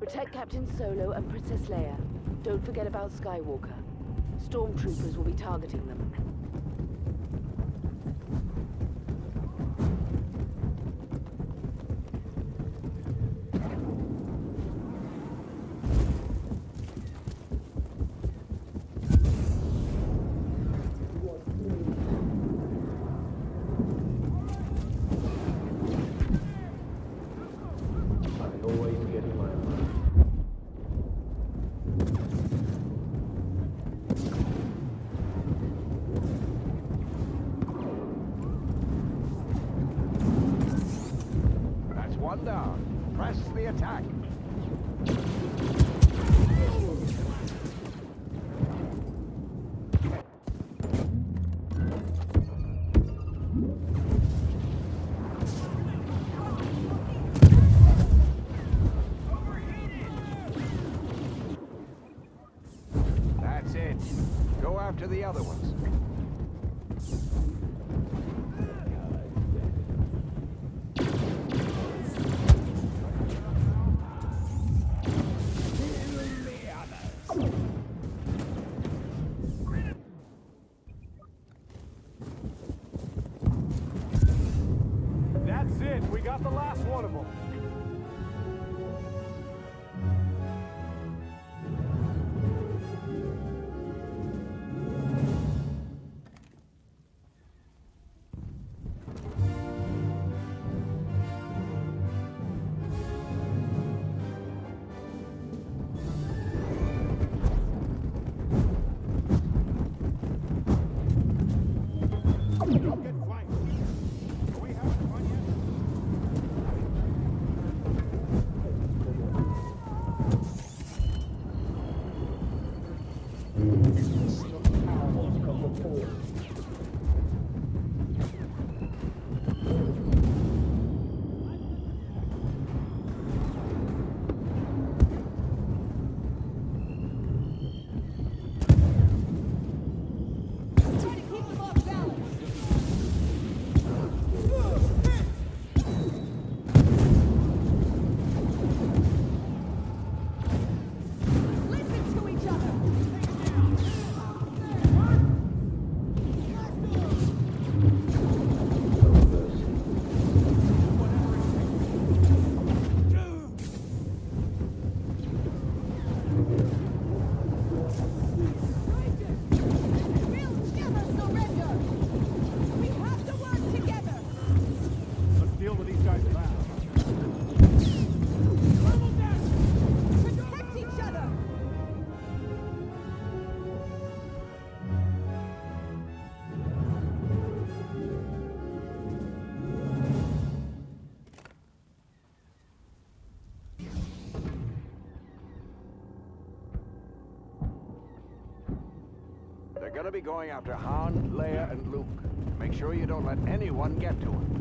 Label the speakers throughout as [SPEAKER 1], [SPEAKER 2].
[SPEAKER 1] Protect Captain Solo and Princess Leia. Don't forget about Skywalker. Stormtroopers will be targeting them.
[SPEAKER 2] Stop power
[SPEAKER 3] report. gonna be going after Han, Leia, and Luke. Make sure you don't let anyone get to him.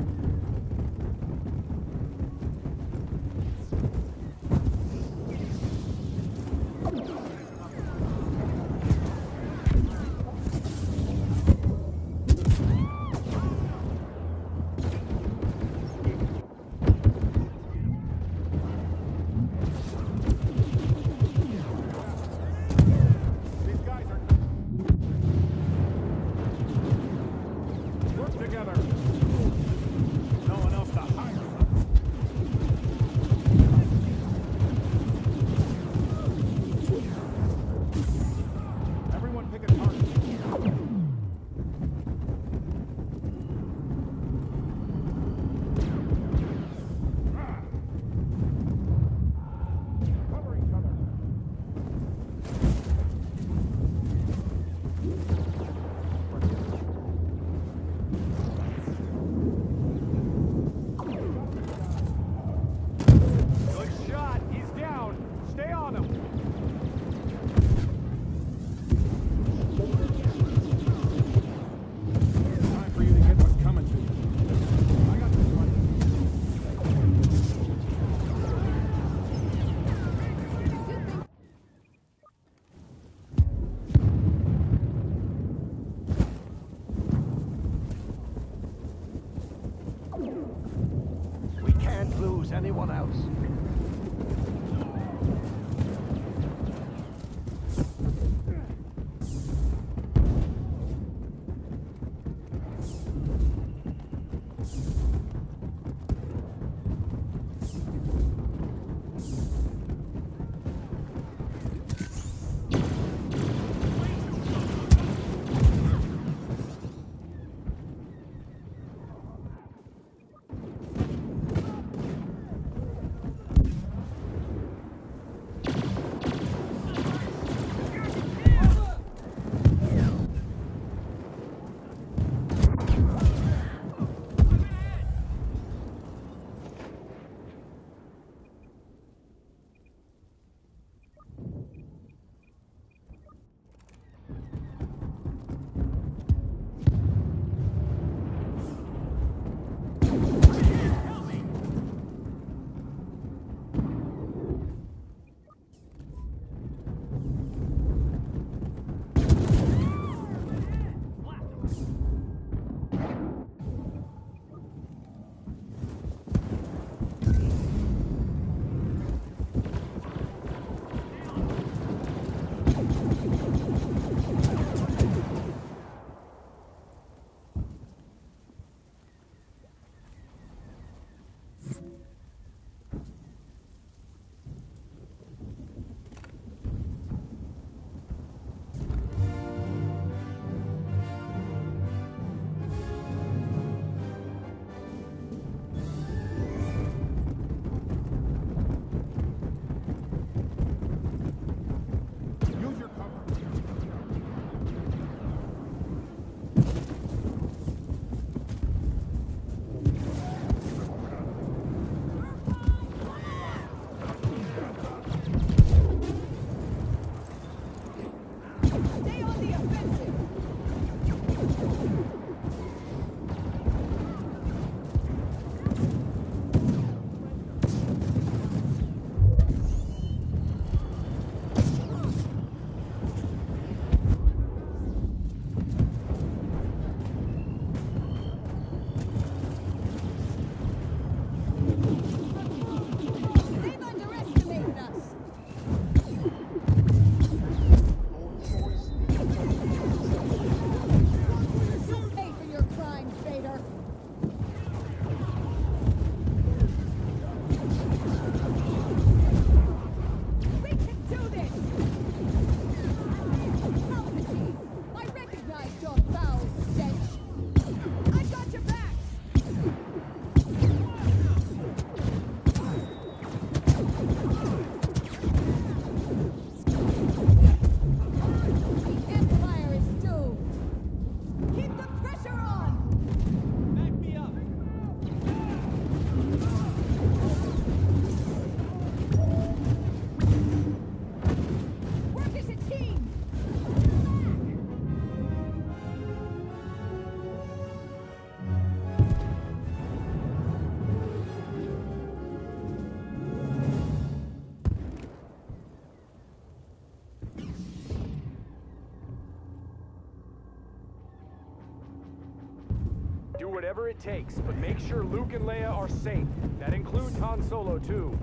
[SPEAKER 3] whatever it takes, but make sure Luke and Leia are safe. That includes Han Solo, too.